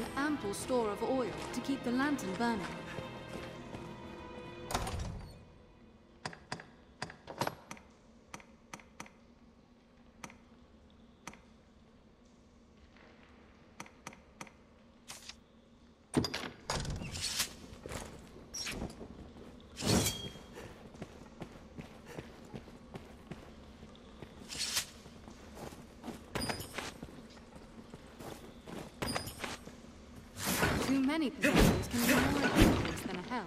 an ample store of oil to keep the lantern burning. Many possessions can be more dangerous than a hell.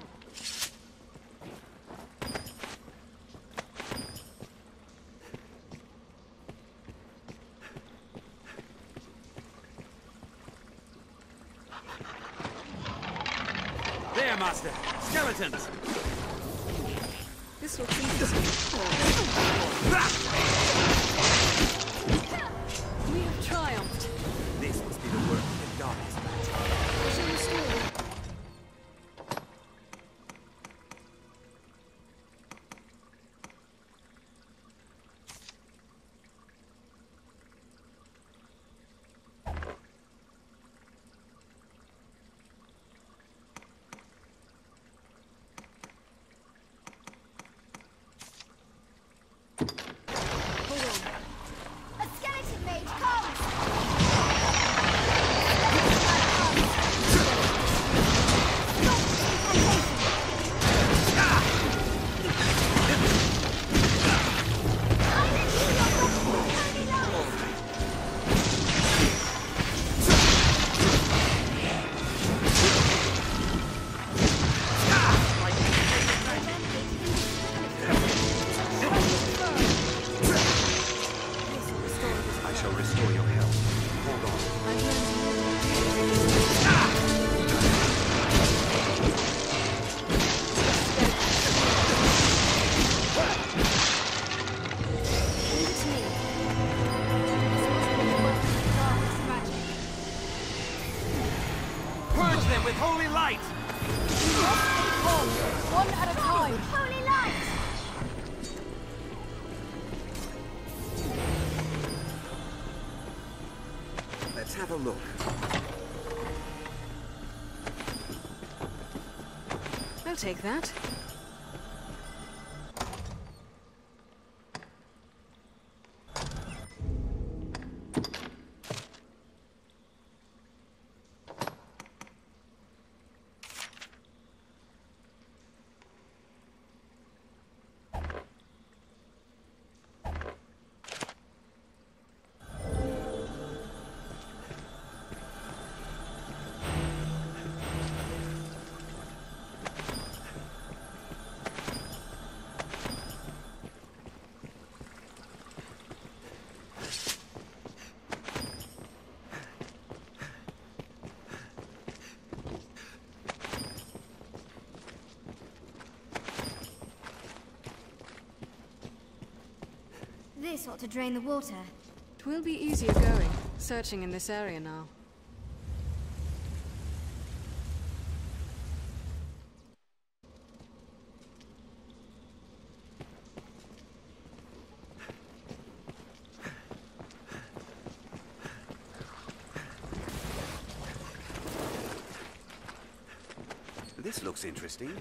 There, Master! Skeletons! This looks interesting. We a look. I'll take that. This ought to drain the water. Twill be easier going, searching in this area now. This looks interesting.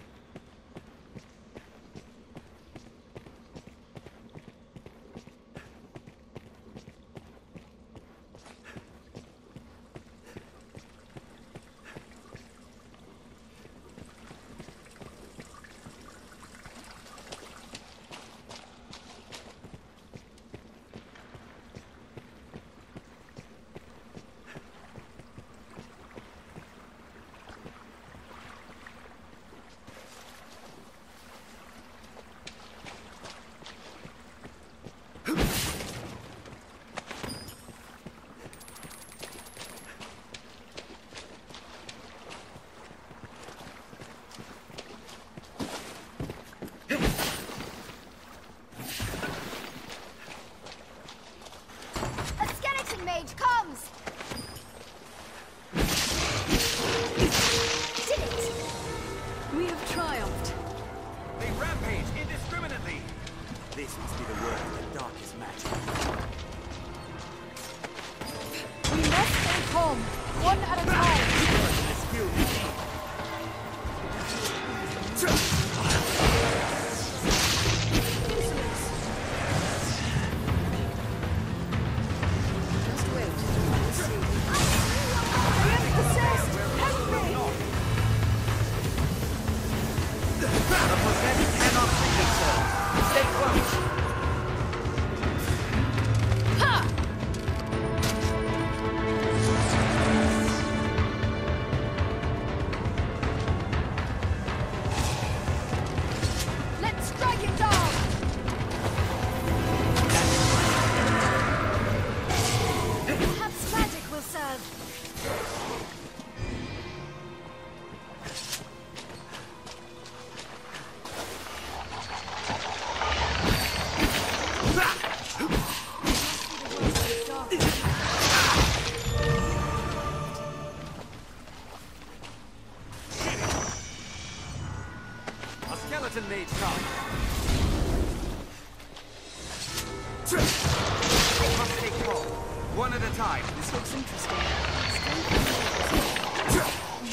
One at a time. This looks interesting.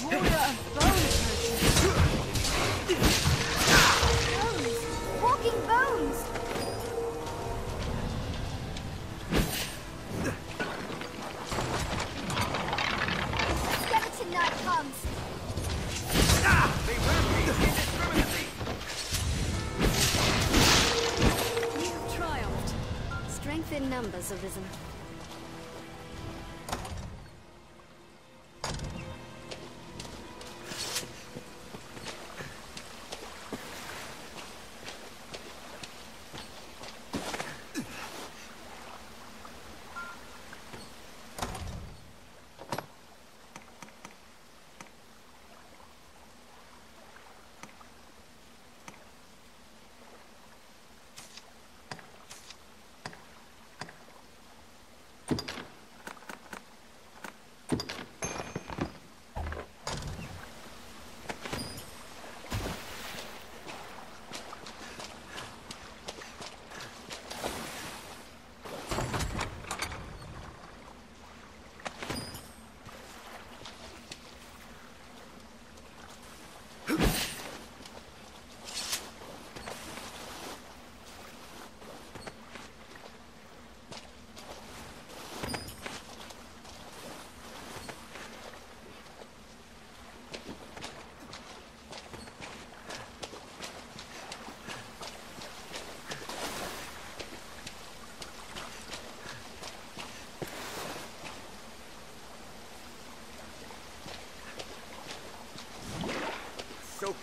Warrior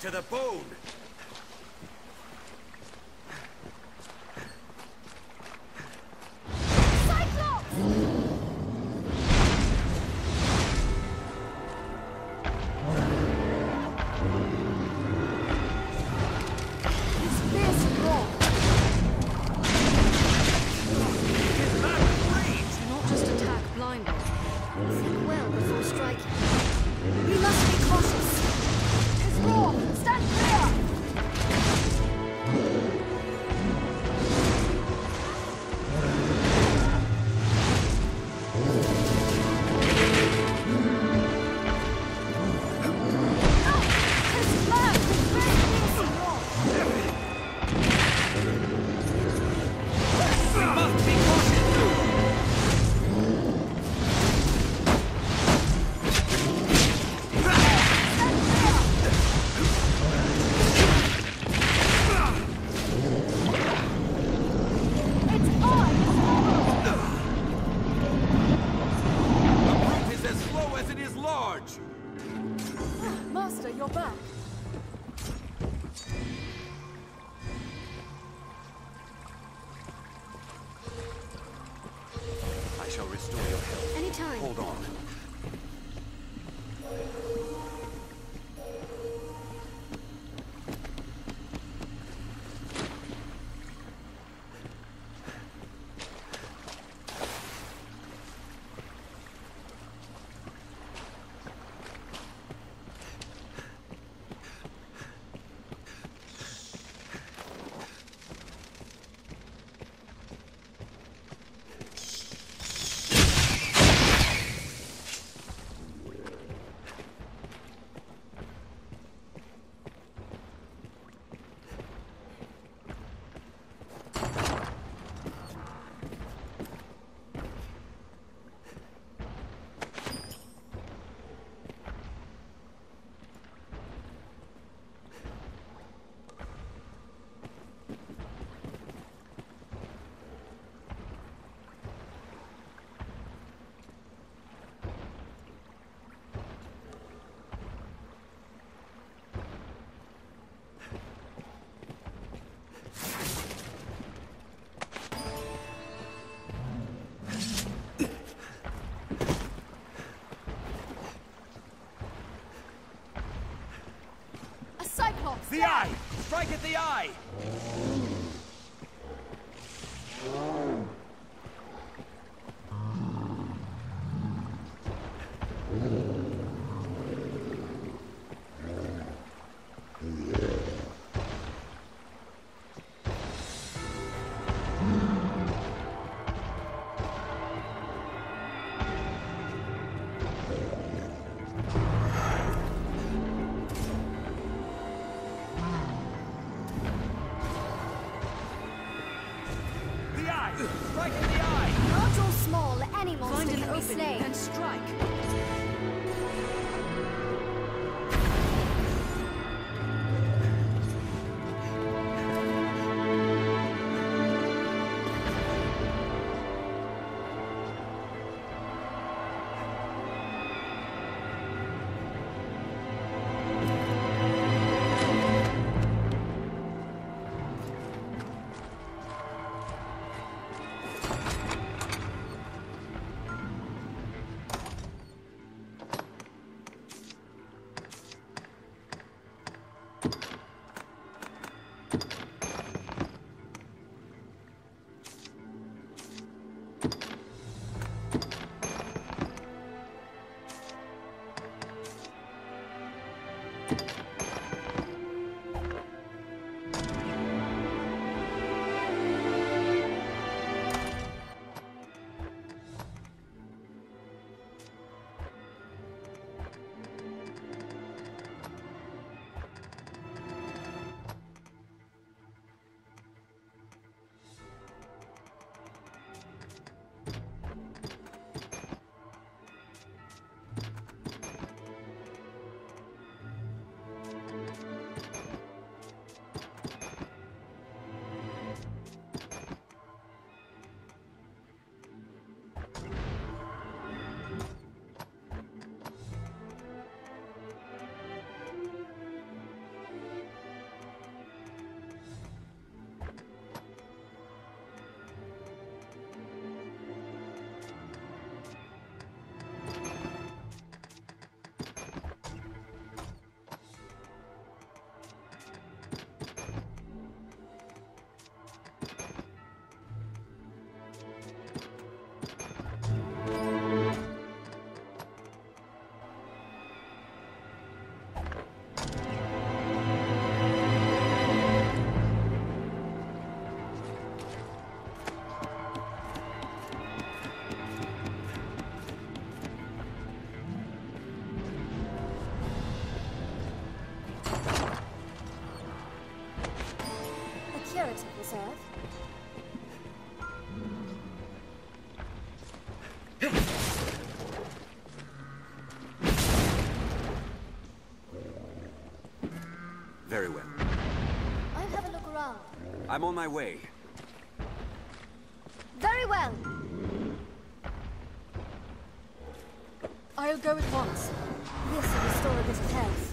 to the bone. I shall restore your health. Anytime. Hold on. The eye! Strike at the eye! Strike at the eye! Large or small, any monster Find an opening slain. and strike. I'm on my way. Very well. I'll go at once. This will restore of health.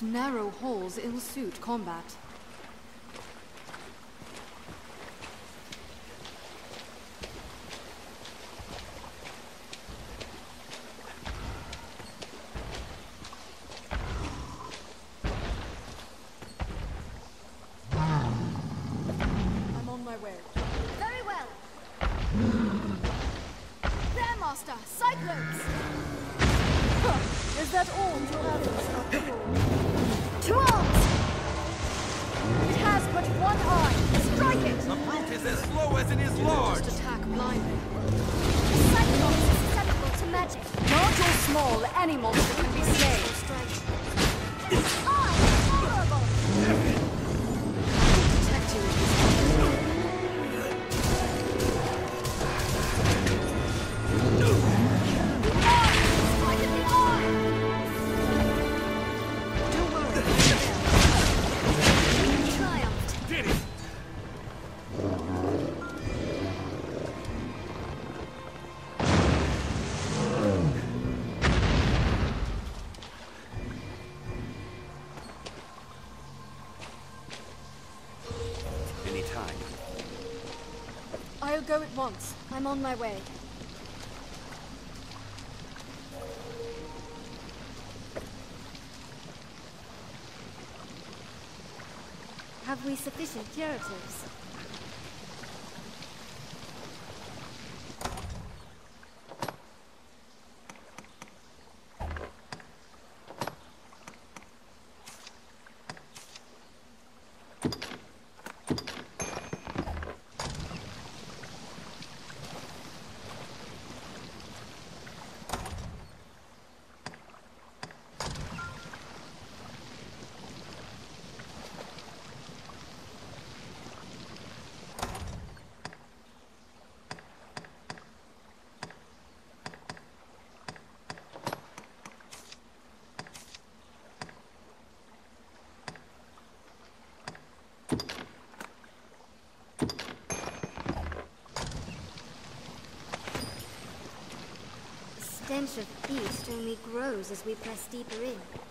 Narrow halls ill suit combat. I'm on my way. Very well. Is that all you have? To! It has but one eye. Strike it! The brute is as slow as it is large. Just attack blindly. The Cyclops is susceptible to magic. Large or small, any monster can be slain. Go at once. I'm on my way. Have we sufficient curatives? Stench of beast only grows as we press deeper in.